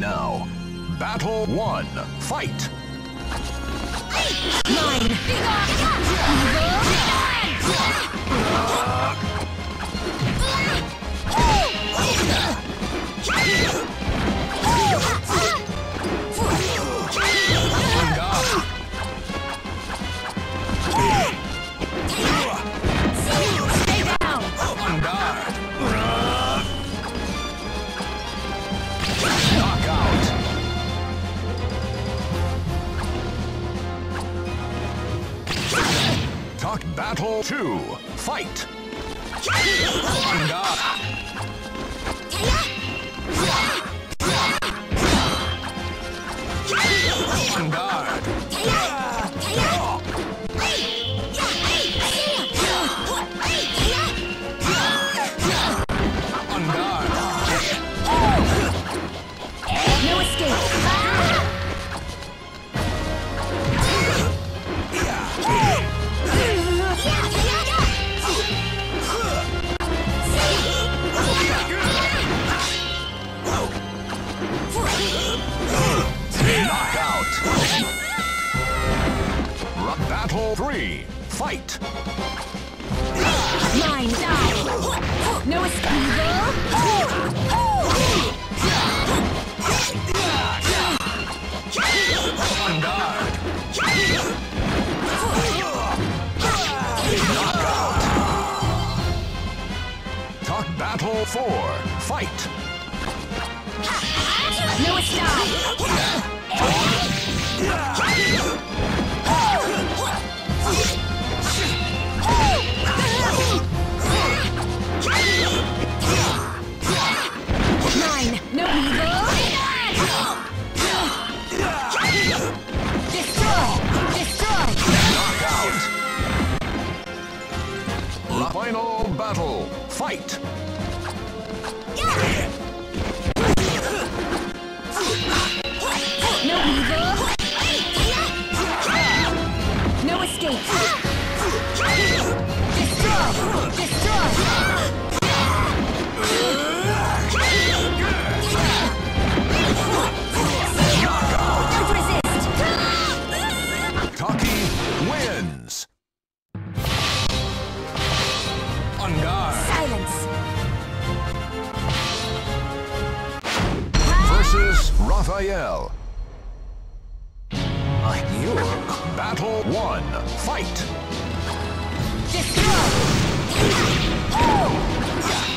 Now, Battle 1, fight! Mine! Stay Battle 2, fight! Battle 3, fight! Mine! Die! No escape! On guard! Talk Battle 4, fight! Fight! No Raphael. Battle 1, fight! Mine!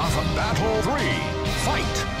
Rafa Battle 3, fight!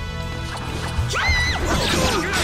Yeah!